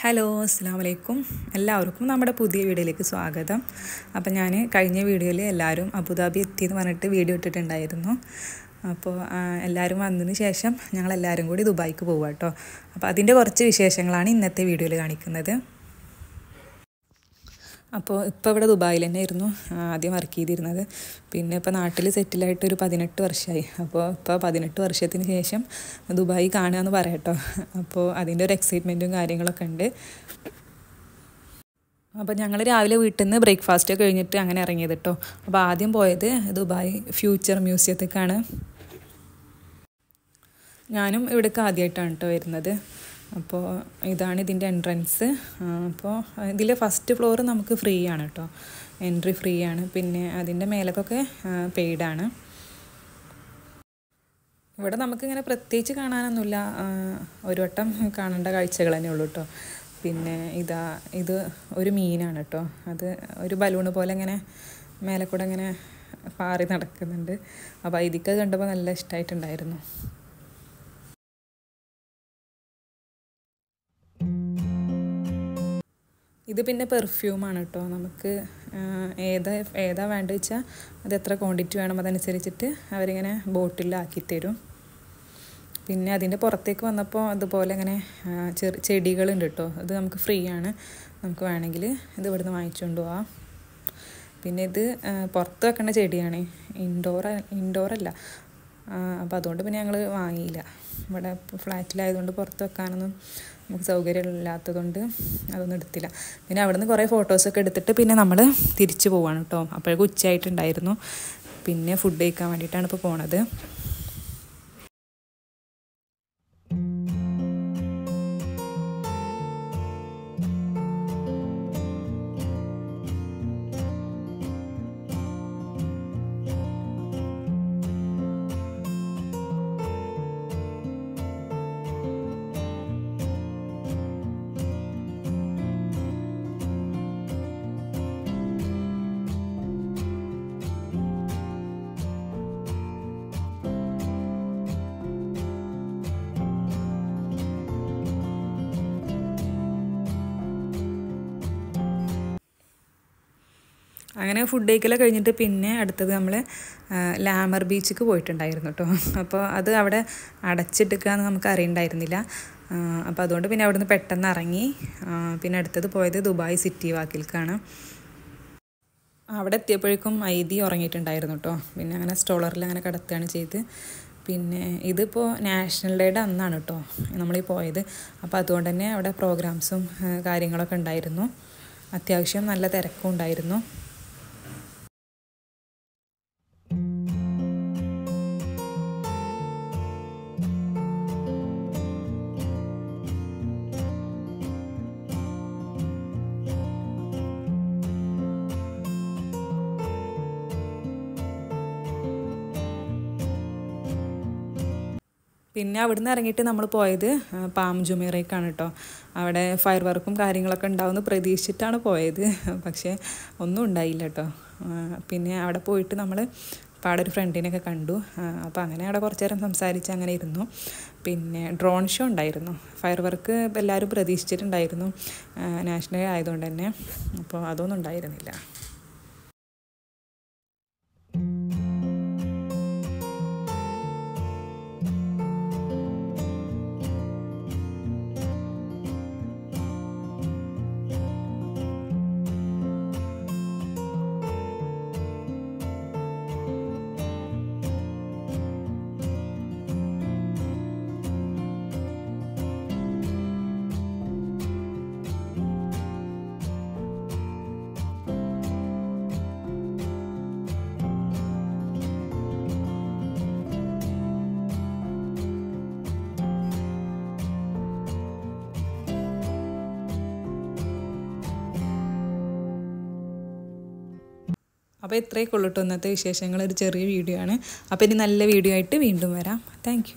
Hello അസ്സാം വലൈക്കും എല്ലാവർക്കും നമ്മുടെ പുതിയ വീഡിയോയിലേക്ക് സ്വാഗതം. അപ്പോൾ ഞാൻ കഴിഞ്ഞ വീഡിയോയിൽ എല്ലാവരും അബുദാബി എത്തിയെന്ന് പറഞ്ഞിട്ട് വീഡിയോ ഇട്ടിട്ടുണ്ടായിരുന്നു. അപ്പോൾ എല്ലാവരും വന്നതിന് ശേഷം ഞങ്ങളെല്ലാവരും കൂടി ദുബായിക്ക് പോവുക കേട്ടോ അപ്പോൾ അതിന്റെ കുറച്ച് വിശേഷങ്ങളാണ് ഇന്നത്തെ വീഡിയോയിൽ കാണിക്കുന്നത്. അപ്പോൾ ഇപ്പോൾ ഇവിടെ ദുബായിൽ തന്നെ ആയിരുന്നു ആദ്യം വർക്ക് ചെയ്തിരുന്നത്. പിന്നെ ഇപ്പോൾ നാട്ടിൽ സെറ്റിലായിട്ട് ഒരു പതിനെട്ട് വർഷമായി അപ്പോൾ ഇപ്പോൾ പതിനെട്ട് വർഷത്തിന് ശേഷം ദുബായി കാണുക എന്ന് പറയാട്ടോ. അപ്പോൾ അതിന്റെ ഒരു എക്സൈറ്റ്മെന്റും കാര്യങ്ങളൊക്കെ ഉണ്ട്. അപ്പോൾ ഞങ്ങൾ രാവിലെ വീട്ടിൽ നിന്ന് ബ്രേക്ക്ഫാസ്റ്റ് കഴിഞ്ഞിട്ട് അങ്ങനെ ഇറങ്ങിയത് കേട്ടോ അപ്പോൾ ആദ്യം പോയത് ദുബായ് ഫ്യൂച്ചർ മ്യൂസിയത്തേക്കാണ് ഞാനും ഇവിടേക്ക് ആദ്യമായിട്ടാണ് കേട്ടോ വരുന്നത്. അപ്പോൾ ഇതാണ് ഇതിന്റെ എൻട്രൻസ്. അപ്പോൾ ഇതിലെ ഫസ്റ്റ് ഫ്ലോർ നമുക്ക് ഫ്രീ ആണ് കേട്ടോ. എൻട്രി ഫ്രീ ആണ് പിന്നെ അതിന്റെ മേലക്കൊക്കെ പെയ്ഡാണ്. ഇവിടെ നമുക്കിങ്ങനെ പ്രത്യേകിച്ച് കാണാനൊന്നുമില്ല. ഒരു വട്ടം കാണേണ്ട കാഴ്ചകൾ തന്നെ ഉള്ളൂ കേട്ടോ. പിന്നെ ഇതാ ഇത് ഒരു മീനാണ് കേട്ടോ. അത് ഒരു ബലൂണ് പോലെ ഇങ്ങനെ മേലെ കൂടെ ഇങ്ങനെ പാറി നടക്കുന്നുണ്ട്. അപ്പോൾ ഇതിക്ക് കണ്ടപ്പോൾ നല്ല ഇഷ്ടമായിട്ടുണ്ടായിരുന്നു. ഇത് പിന്നെ പെർഫ്യൂമാണ് കേട്ടോ നമുക്ക് ഏത് ഏതാ വേണ്ടത് വെച്ചാൽ അത് എത്ര ക്വാണ്ടിറ്റി വേണം അതനുസരിച്ചിട്ട് അവരിങ്ങനെ ബോട്ടിലാക്കി തരും. പിന്നെ അതിന്റെ പുറത്തേക്ക് വന്നപ്പോൾ അതുപോലെ ഇങ്ങനെ ചെറു ചെടികളുണ്ട് കേട്ടോ അത് നമുക്ക് ഫ്രീ ആണ്. നമുക്ക് വേണമെങ്കിൽ ഇത് ഇവിടുന്ന് വാങ്ങിച്ചുകൊണ്ട് പോവാം. പിന്നെ ഇത് പുറത്ത് വെക്കേണ്ട ചെടിയാണ്. ഇൻഡോർ ഇൻഡോറല്ല അപ്പോൾ അതുകൊണ്ട് പിന്നെ ഞങ്ങൾ വാങ്ങിയില്ല. ഇവിടെ ഫ്ലാറ്റിലായതുകൊണ്ട് പുറത്ത് വെക്കാനൊന്നും നമുക്ക് സൗകര്യമില്ലാത്തതുകൊണ്ട് അതൊന്നും എടുത്തില്ല. പിന്നെ അവിടെ നിന്ന് കുറേ ഫോട്ടോസൊക്കെ എടുത്തിട്ട് പിന്നെ നമ്മൾ തിരിച്ചു പോവാണ് കേട്ടോ അപ്പോഴേക്കും ഉച്ചയായിട്ടുണ്ടായിരുന്നു. പിന്നെ ഫുഡ് കഴിക്കാൻ വേണ്ടിയിട്ടാണ് ഇപ്പോൾ പോണത്. അങ്ങനെ ഫുഡ് കഴിക്കലൊക്കെ കഴിഞ്ഞിട്ട് പിന്നെ അടുത്തത് നമ്മൾ ലാമർ ബീച്ചിക്ക് പോയിട്ടുണ്ടായിരുന്നു കേട്ടോ അപ്പോൾ അത് അവിടെ അടച്ചിട്ടിക്കാന്ന് നമുക്ക് അറിയണ്ടായിരുന്നില്ല. അപ്പോൾ അതുകൊണ്ട് പിന്നെ അവിടുന്ന് പെട്ടെന്ന് ഇറങ്ങി പിന്നെ അടുത്തത് പോയത് ദുബായ് സിറ്റി വാക്കിൽക്കാണ്. അവിടെ എത്തിയപ്പോഴേക്കും ഐതി ഉറങ്ങിയിട്ടുണ്ടായിരുന്നു കേട്ടോ പിന്നെ അങ്ങനെ സ്റ്റോളറിൽ അങ്ങനെ കിടത്തുകയാണ് ചെയ്ത്. പിന്നെ ഇതിപ്പോൾ നാഷണൽ ഡേയുടെ അന്നാണ് കേട്ടോ നമ്മളീ പോയത്. അപ്പോൾ അതുകൊണ്ട് തന്നെ അവിടെ പ്രോഗ്രാംസും കാര്യങ്ങളൊക്കെ ഉണ്ടായിരുന്നു. അത്യാവശ്യം നല്ല തിരക്കും ഉണ്ടായിരുന്നു. പിന്നെ അവിടുന്ന് ഇറങ്ങിയിട്ട് നമ്മൾ പോയത് പാം ജുമേറയ്ക്കാണ് കേട്ടോ അവിടെ ഫയർ വർക്കും കാര്യങ്ങളൊക്കെ ഉണ്ടാവുമെന്ന് പ്രതീക്ഷിച്ചിട്ടാണ് പോയത്. പക്ഷേ ഒന്നും ഉണ്ടായില്ല കേട്ടോ പിന്നെ അവിടെ പോയിട്ട് നമ്മൾ പാടെ ഒരു ഫ്രണ്ടിനെയൊക്കെ കണ്ടു. അപ്പോൾ അങ്ങനെ അവിടെ കുറച്ച് നേരം സംസാരിച്ച് അങ്ങനെ ഇരുന്നു. പിന്നെ ഡ്രോൺ ഷോ ഉണ്ടായിരുന്നു. ഫയർ വർക്ക് എല്ലാവരും പ്രതീക്ഷിച്ചിട്ടുണ്ടായിരുന്നു. നാഷണൽ ആയതുകൊണ്ട് തന്നെ. അപ്പോൾ അതൊന്നും ഉണ്ടായിരുന്നില്ല. അപ്പോൾ ഇത്രയൊക്കെ ഉള്ളൂ ഇന്നത്തെ വിശേഷങ്ങൾ. ഒരു ചെറിയ വീഡിയോ ആണ്. അപ്പോൾ ഇനി നല്ല വീഡിയോ ആയിട്ട് വീണ്ടും വരാം. താങ്ക്